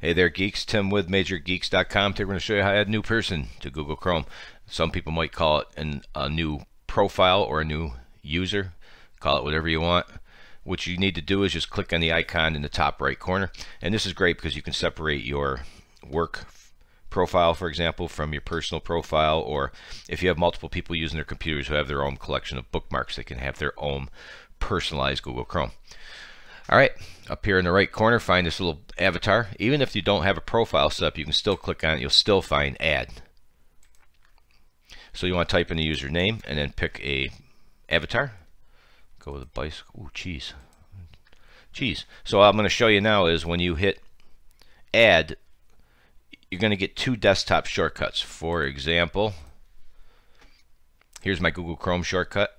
Hey there, geeks. Tim with MajorGeeks.com. Today we're going to show you how to add a new person to Google Chrome. Some people might call it an, a new profile or a new user. Call it whatever you want. What you need to do is just click on the icon in the top right corner. And this is great because you can separate your work profile, for example, from your personal profile, or if you have multiple people using their computers who have their own collection of bookmarks, they can have their own personalized Google Chrome. All right, up here in the right corner, find this little avatar. Even if you don't have a profile set up, you can still click on it. You'll still find Add. So you want to type in the username and then pick a avatar. Go with a bicycle. Ooh, cheese. Cheese. So I'm going to show you now is when you hit Add, you're going to get two desktop shortcuts. For example, here's my Google Chrome shortcut.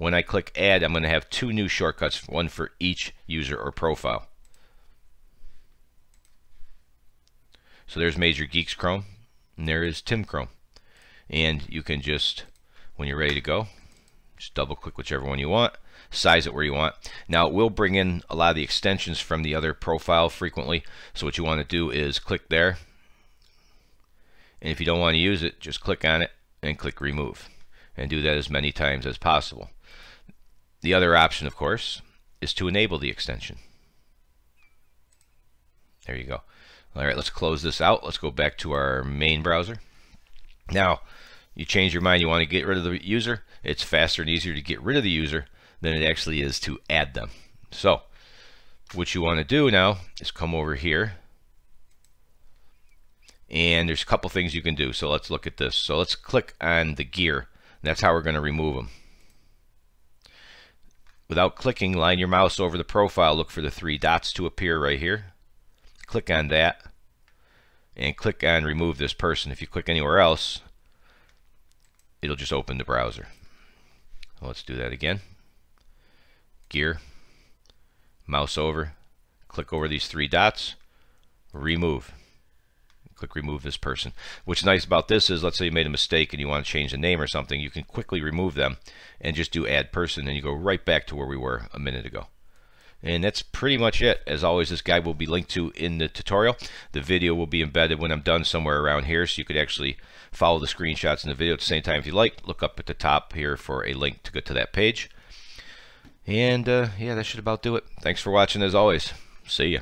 When I click add, I'm going to have two new shortcuts, one for each user or profile. So there's Major Geeks Chrome, and there is Tim Chrome. And you can just, when you're ready to go, just double click whichever one you want, size it where you want. Now it will bring in a lot of the extensions from the other profile frequently. So what you want to do is click there. And if you don't want to use it, just click on it and click remove. And do that as many times as possible. The other option, of course, is to enable the extension. There you go. All right, let's close this out. Let's go back to our main browser. Now, you change your mind, you want to get rid of the user. It's faster and easier to get rid of the user than it actually is to add them. So, what you want to do now is come over here. And there's a couple things you can do. So let's look at this. So let's click on the gear. That's how we're going to remove them. Without clicking, line your mouse over the profile. Look for the three dots to appear right here. Click on that and click on remove this person. If you click anywhere else, it'll just open the browser. Let's do that again. Gear, mouse over, click over these three dots, remove click remove this person. What's nice about this is let's say you made a mistake and you want to change the name or something, you can quickly remove them and just do add person and you go right back to where we were a minute ago. And that's pretty much it. As always, this guide will be linked to in the tutorial. The video will be embedded when I'm done somewhere around here, so you could actually follow the screenshots in the video at the same time if you like. Look up at the top here for a link to get to that page. And uh, yeah, that should about do it. Thanks for watching as always. See ya.